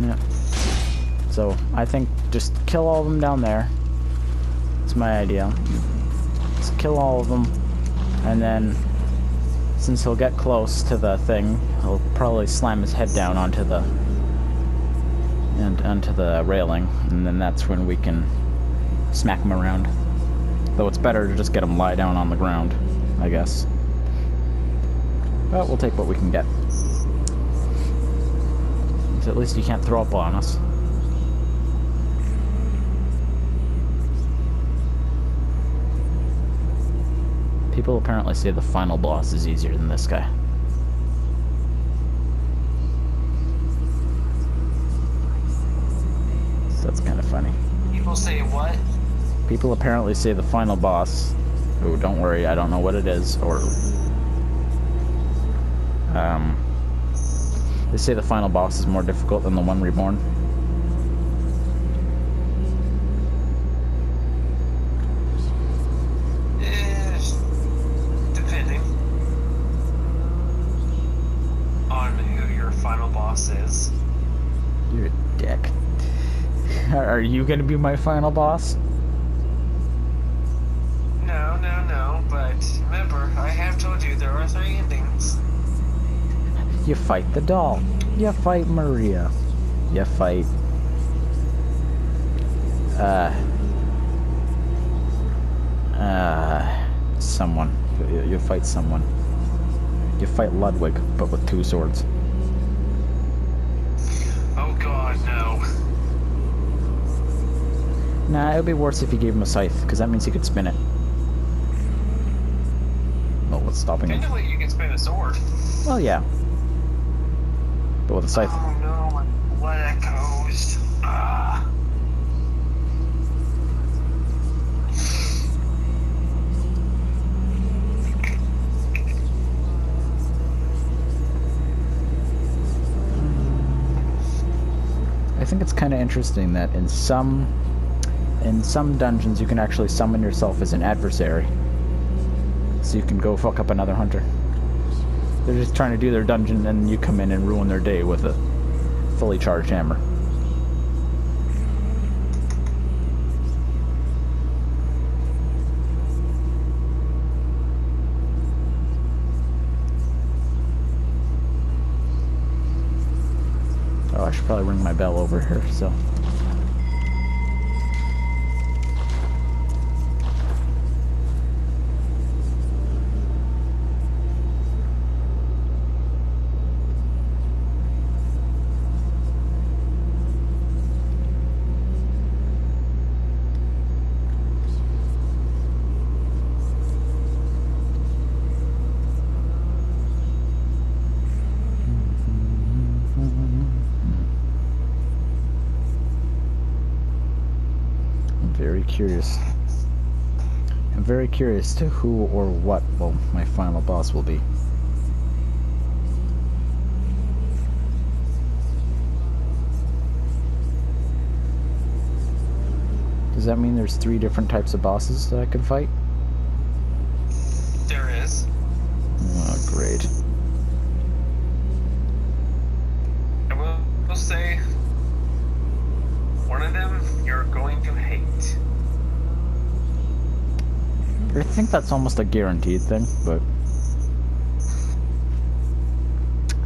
Yeah. So I think just kill all of them down there. It's my idea. Just kill all of them, and then since he'll get close to the thing, he'll probably slam his head down onto the and onto the railing, and then that's when we can smack him around. Though it's better to just get him lie down on the ground, I guess. But we'll take what we can get. So at least you can't throw up on us. People apparently say the final boss is easier than this guy. So that's kind of funny. People say what? People apparently say the final boss, oh, don't worry, I don't know what it is, or... Um... They say the final boss is more difficult than the one reborn. Eh, depending on who your final boss is. You're a dick. Are you gonna be my final boss? No, no, no, but remember, I have told you there are three endings. You fight the doll. You fight Maria. You fight... Uh... Uh... Someone. You, you fight someone. You fight Ludwig, but with two swords. Oh god, no. Nah, it would be worse if you gave him a scythe, because that means he could spin it. Oh, what's stopping him? Technically, you can spin a sword. Well, yeah. But with a scythe. Oh no, what. I think it's kind of interesting that in some in some dungeons you can actually summon yourself as an adversary. So you can go fuck up another hunter. They're just trying to do their dungeon and you come in and ruin their day with a fully charged hammer. Oh, I should probably ring my bell over here, so. I'm very curious. I'm very curious to who or what well my final boss will be. Does that mean there's three different types of bosses that I could fight? There is. Oh, great. I will, will say, one of them you're going to hate. I think that's almost a guaranteed thing, but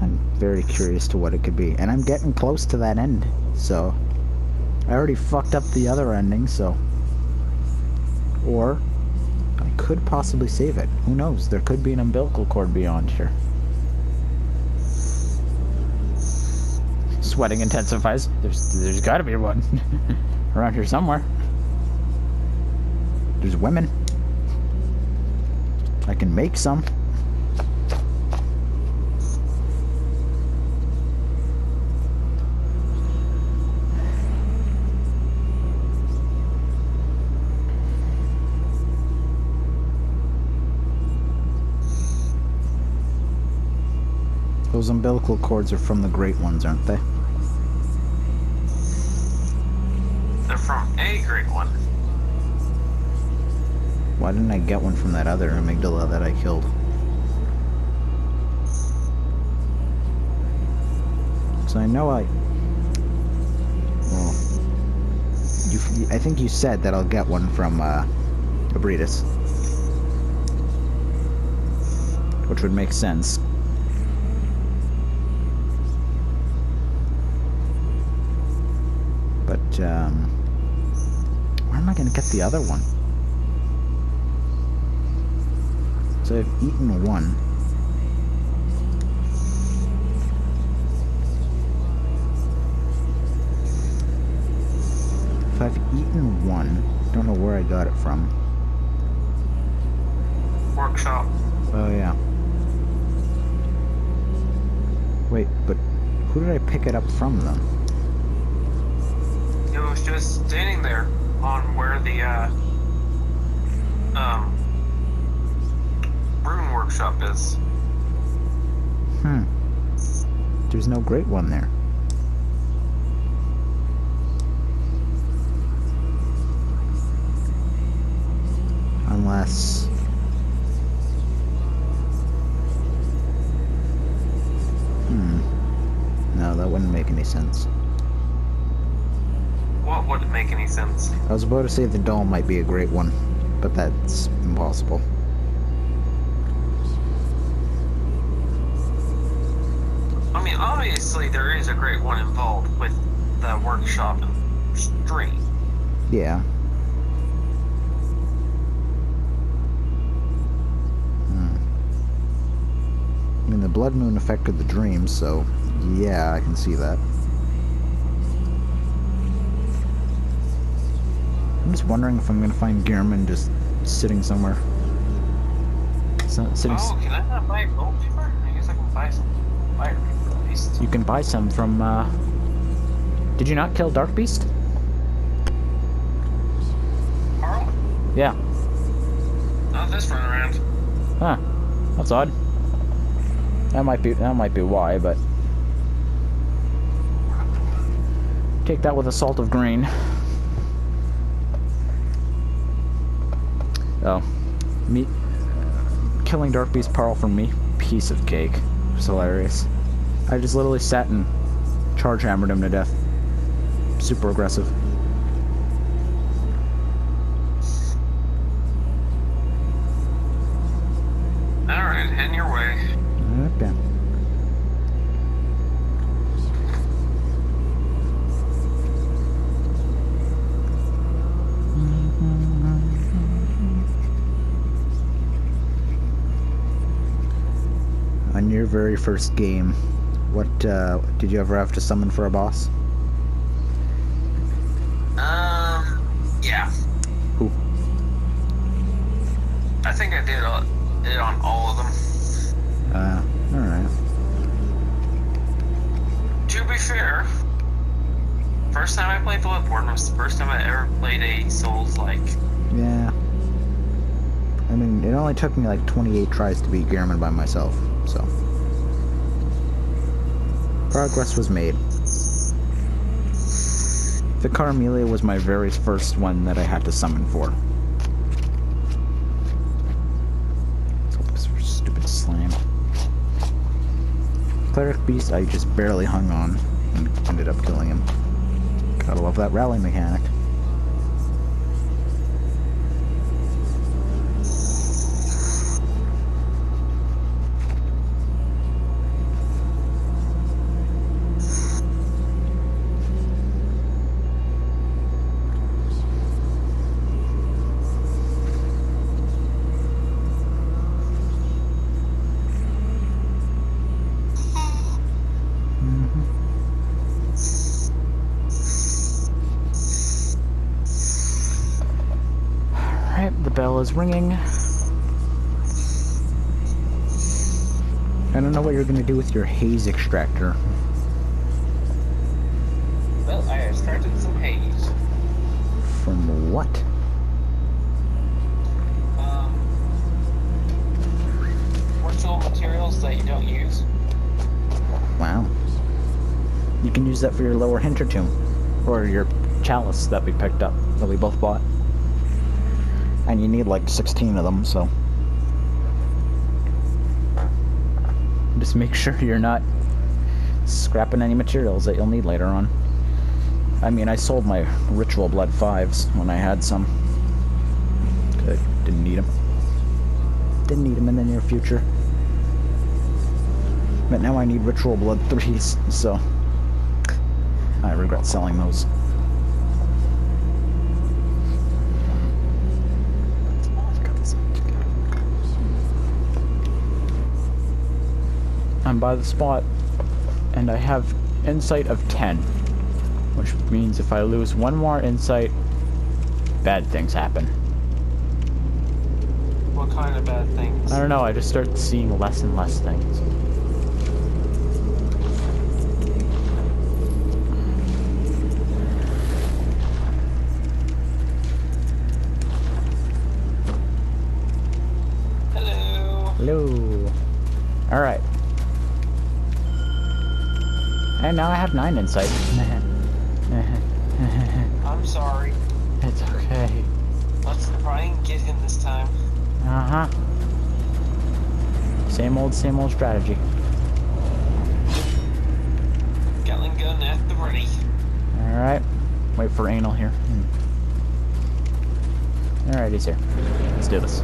I'm very curious to what it could be. And I'm getting close to that end, so I already fucked up the other ending, so or I could possibly save it. Who knows? There could be an umbilical cord beyond here. Sweating intensifies. There's there's got to be one around here somewhere. There's women. I can make some. Those umbilical cords are from the great ones, aren't they? They're from a great one. Why didn't I get one from that other amygdala that I killed? So I know I... Well... You, I think you said that I'll get one from uh, Ebrietas. Which would make sense. But, um, where am I going to get the other one? So I've eaten one. If I've eaten one, don't know where I got it from. Workshop. Oh yeah. Wait, but who did I pick it up from then? It was just standing there on where the uh, um, workshop is. Hmm. There's no great one there. Unless... Hmm. No, that wouldn't make any sense. What wouldn't make any sense? I was about to say the dome might be a great one, but that's impossible. I mean, obviously there is a great one involved with the workshop and stream. Yeah. Hmm. I mean, the blood moon affected the dreams, so yeah, I can see that. I'm just wondering if I'm gonna find Gehrman just sitting somewhere. So, sitting. Oh, can I not buy a bolt paper? I guess I can buy some fire paper at least. You can buy some from, uh... Did you not kill Dark Beast? Paarl? Yeah. Not this run around. Huh. That's odd. That might be, that might be why, but... Take that with a salt of grain. Oh. Me... Killing Dark Beast Paarl for me? Piece of cake. It's hilarious. I just literally sat and charge hammered him to death. Super aggressive. Alright, heading your way. Okay. On your very first game, what uh, did you ever have to summon for a boss? Um, yeah. Who? I think I did uh, it on all of them. Uh, all right. To be fair, first time I played Bloodborne was the first time I ever played a Souls-like. Yeah. I mean, it only took me like 28 tries to beat Gehrman by myself, so. Progress was made. Vicar Amelia was my very first one that I had to summon for. Stupid slam. Cleric Beast, I just barely hung on and ended up killing him. Gotta love that rally mechanic. Alright, the bell is ringing. I don't know what you're gonna do with your haze extractor. Well, I extracted some haze. From what? Um, virtual materials that you don't use. Wow. You can use that for your lower Hintertomb. Or your chalice that we picked up, that we both bought. And you need like 16 of them, so. Just make sure you're not scrapping any materials that you'll need later on. I mean, I sold my Ritual Blood 5s when I had some. I didn't need them. Didn't need them in the near future. But now I need Ritual Blood 3s, so... I regret selling those. I'm by the spot, and I have insight of 10, which means if I lose one more insight, bad things happen. What kind of bad things? I don't know, I just start seeing less and less things. Hello. Hello. Alright. And now I have 9 insight. I'm sorry. it's okay. Let's try and get him this time. Uh-huh. Same old, same old strategy. Gatling gun at the ready. Alright. Wait for anal here. Alright, he's here. Let's do this.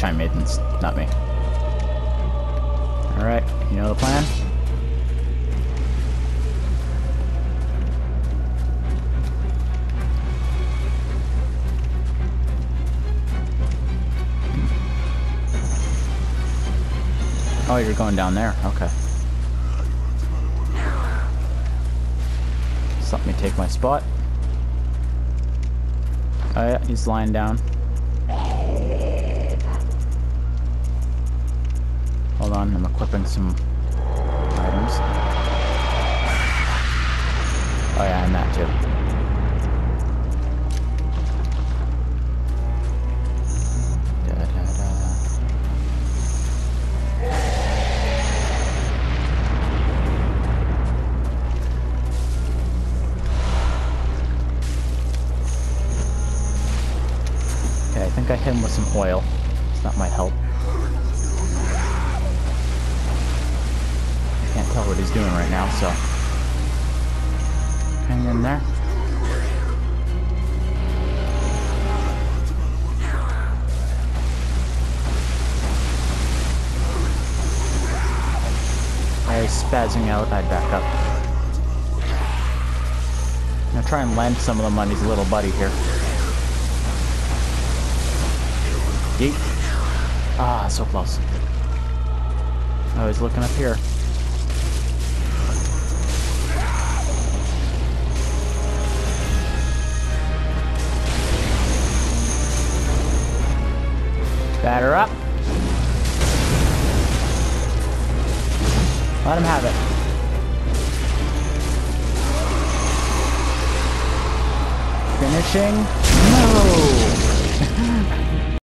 Chime Maiden's not me. Alright, you know the plan? Hmm. Oh, you're going down there. Okay. Just let me take my spot. Oh yeah, he's lying down. On, I'm equipping some items. Oh yeah, and that too. I hit him with some oil. So that might help. Can't tell what he's doing right now, so. Hang in there. He's spazzing out, I'd back up. Now try and land some of them on his little buddy here. Yeet. Ah, so close. Oh, he's looking up here. Batter up. Let him have it. Finishing. No!